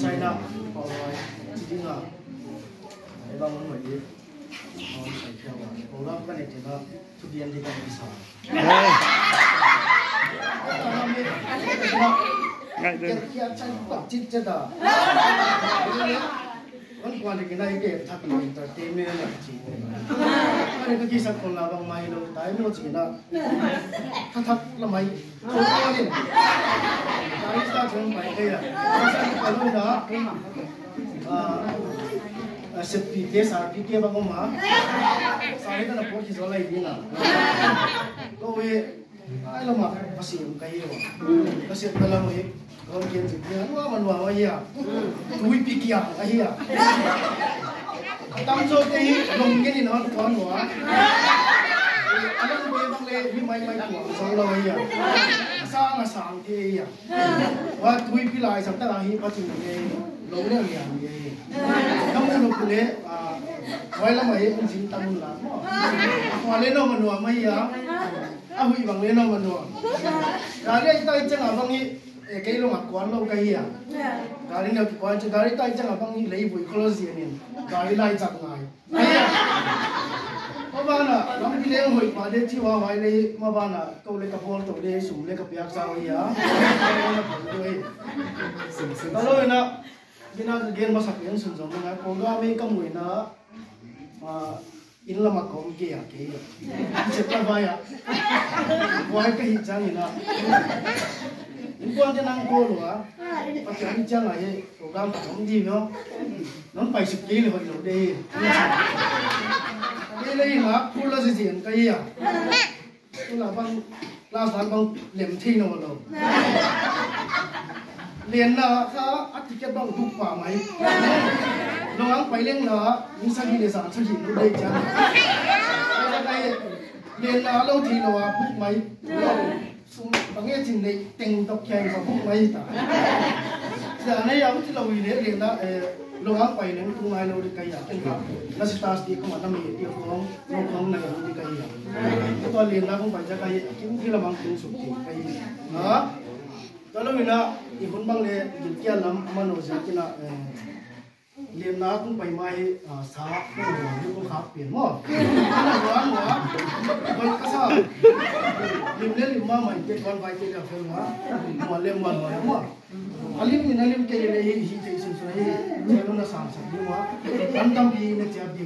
sai na ko rồi chỉ là ai bằng người đi. Nó phải theo là cố gắng cái này thì nó thu tiền thì cần đi sao ngay đây. Kia chân quạt chít chết à. Vẫn quan cái này cái thật là entertainment là chỉ cái này cái sao còn là bằng máy đâu tại mua chỉ là thật thật là máy. Không có gì không phải đây là cái lúc đó à sếp pi kia sao pi kia bao không mà sao đấy là bốn chỉ số lại đi nào tôi ai là mà bác sĩ cũng cái gì mà bác sĩ cái là mấy con kiến gì kia nó mà nuôi mà gì à túi pi kia cái gì à tâm số cái lồng cái gì nó anh em về bằng lên vì mấy mấy của xong rồi à sang là sang thế à và túi phi lại sắp tới là hi bác sĩ cái lồng này gì à không được cái à vậy là mấy ông chính tâm là mà lên nó mà nuôi mấy à à huy bằng lên nó mà nuôi cái này tay chân à bằng gì cái lúc mà quán lâu cái gì à cái này đâu quán chân cái này tay chân là bằng gì lấy vui close gì nè cái này lại chặt ngay mà bạn à làm cái lễ hội mà để chiêu hoa lấy mà bạn à câu lấy cái bol tổ để sủng lấy cái biếc sao vậy à cái lối na cái nào cái mà sắp đến sủng giống như cố gắng mấy cái mùi na mà in là mà có cái à cái chết là vậy à. Quay cái hình dáng này in quan cho năng cô luôn à bắt đầu đi chơi này cố gắng không gì nữa nó phải sụp kỹ rồi rồi đi cái này là phụ là gì gì cái gì à tôi là bằng là sản bằng liềm thi nó rồi liền là khá ắt thì cái bằng đục quả máy nó ăn phải lên là những sang đi để sản xuất hiện đây chứ đây liền là lâu thì nó bút máy bằng nghe trình này tình độc kèm và bút máy ta giờ này ông chỉ là vì thế liền là lo ăn phải lên cũng ai lâu đi cái gì cái là sẽ tas đi không mà nằm đi không không không này đi cái gì tôi liền là không phải cho cái cũng chỉ là bằng tiếng sụp cái gì đó đó là vì là thì cũng liềm ná cũng phải mai xá cũng là những con khác biển là đoán mà vậy cái sao liềm lên liềm mà mày cái con vai cái là phải mà mà. Liềm mà nói mà alim ni nalim ke le hi hi te sin so hi che lo na sam sa di ma an tam bi ne cha bi